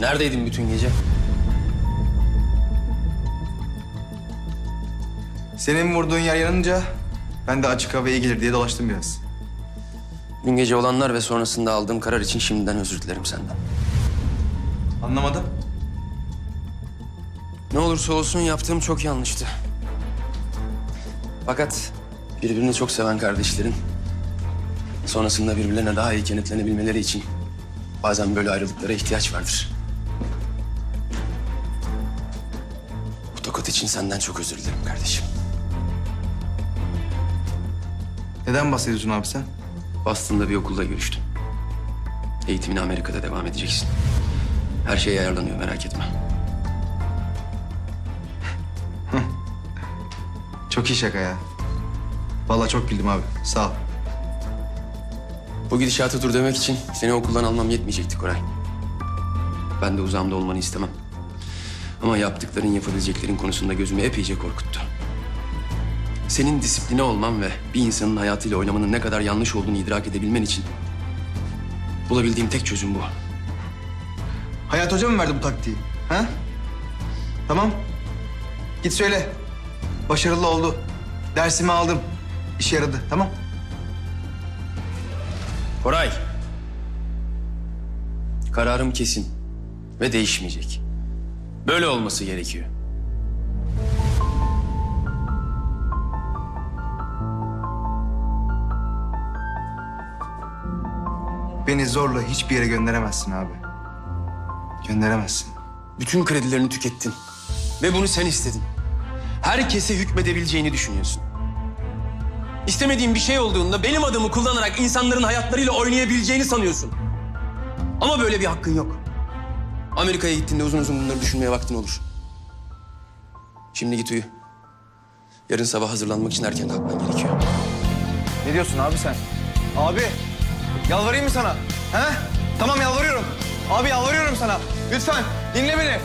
Neredeydin bütün gece? Senin vurduğun yer yanınca ben de açık hava iyi gelir diye dolaştım biraz. Dün gece olanlar ve sonrasında aldığım karar için şimdiden özür dilerim senden. Anlamadım. Ne olursa olsun yaptığım çok yanlıştı. Fakat birbirini çok seven kardeşlerin sonrasında birbirlerine daha iyi kenetlenebilmeleri için bazen böyle ayrılıklara ihtiyaç vardır. Tokat için senden çok özür dilerim kardeşim. Neden bahsediyorsun abi sen? Boston'da bir okulda görüştüm. Eğitimine Amerika'da devam edeceksin. Her şey ayarlanıyor merak etme. Çok iyi şaka ya. Vallahi çok güldüm abi. Sağ ol. Bu gidişatı dur demek için seni okuldan almam yetmeyecekti Koray. Ben de uzağımda olmanı istemem. Ama yaptıkların, yapabileceklerin konusunda gözümü epeyce korkuttu. Senin disipline olman ve bir insanın hayatıyla oynamanın ne kadar yanlış olduğunu idrak edebilmen için bulabildiğim tek çözüm bu. Hayat Hoca mı verdi bu taktiği? Ha? Tamam. Git söyle. Başarılı oldu. Dersimi aldım. İşe yaradı. Tamam. Koray. Kararım kesin ve değişmeyecek. Böyle olması gerekiyor. Beni zorla hiçbir yere gönderemezsin abi. Gönderemezsin. Bütün kredilerini tükettin. Ve bunu sen istedin. Herkese hükmedebileceğini düşünüyorsun. İstemediğin bir şey olduğunda benim adımı kullanarak insanların hayatlarıyla oynayabileceğini sanıyorsun. Ama böyle bir hakkın yok. Amerika'ya gittiğinde uzun uzun bunları düşünmeye vaktin olur. Şimdi git uyu. Yarın sabah hazırlanmak için erken kalkman gerekiyor. Ne diyorsun abi sen? Abi, yalvarayım mı sana? He? Tamam yalvarıyorum. Abi yalvarıyorum sana. Lütfen dinle beni.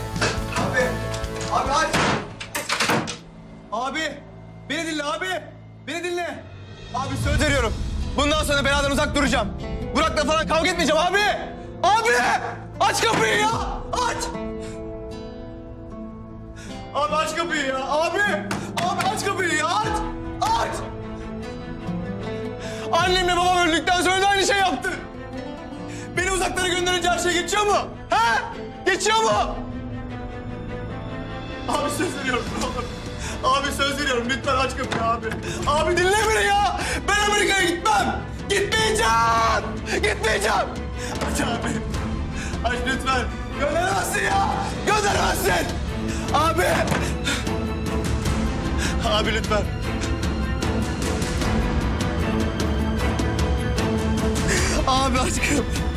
Abi, abi aç. Abi, beni dinle abi. Beni dinle. Abi söz veriyorum. Bundan sonra beladan uzak duracağım. Burak'la falan kavga etmeyeceğim abi. Abi, aç kapıyı ya. Aç. Abi aç kapıyı ya. Abi, abi aç kapıyı ya. Aç. Aç. Annemle babam öldükten sonra da aynı şey yaptı. Beni uzaklara gönderince her şey geçiyor mu? He? Geçiyor mu? Abi söz veriyorum ne. Abi söz veriyorum lütfen aç kapıyı abi. Abi dinle beni ya. Ben Amerika'ya gitmem. Gitmeyeceğim. Gitmeyeceğim. Aç abi. Gönderemezsin. Abi. Abi lütfen. Abi kapıyı.